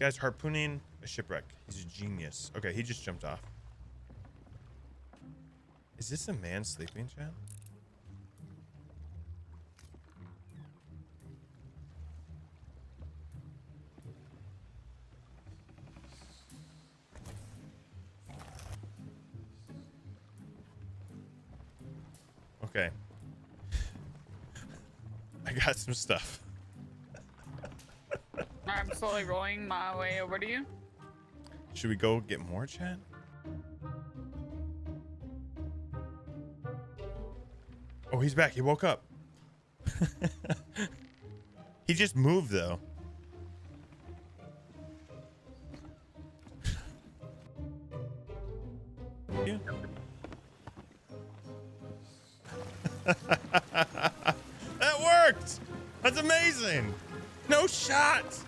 Guy's harpooning a shipwreck. He's a genius. Okay, he just jumped off. Is this a man sleeping, Chad? Okay. I got some stuff. I'm slowly rolling my way over to you. Should we go get more, Chad? Oh, he's back. He woke up. he just moved, though. Yeah. that worked! That's amazing! No shot!